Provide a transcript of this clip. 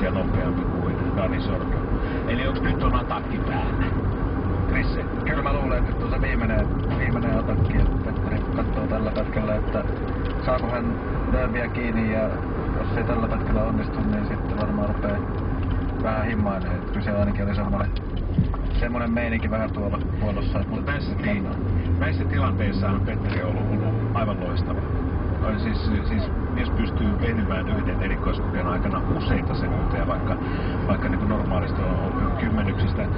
sekuntia nopeampi kuin Dani Sordo. Eli onko nyt on atakki päällä? Krisse? Kyllä mä luulen, että tuossa viimeinen, viimeinen atakki, että Petteri katsoo tällä hetkellä, että saako hän lööviä kiinni ja jos ei tällä hetkellä onnistu, niin sitten varmaan rupeaa vähän himmailemaan. Että Kyllä se ainakin oli semmoinen, semmoinen meininki vähän tuolla puolossa. Mutta näissä, ti- näissä tilanteissahan Petteri on ollut, ollut aivan loistava. On Siis, siis mies pystyy venymään yhden erikoiskokeen aikana useita sekunteja, vaikka, vaikka niin kuin normaalisti on, kymmenyksistä